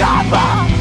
Stop!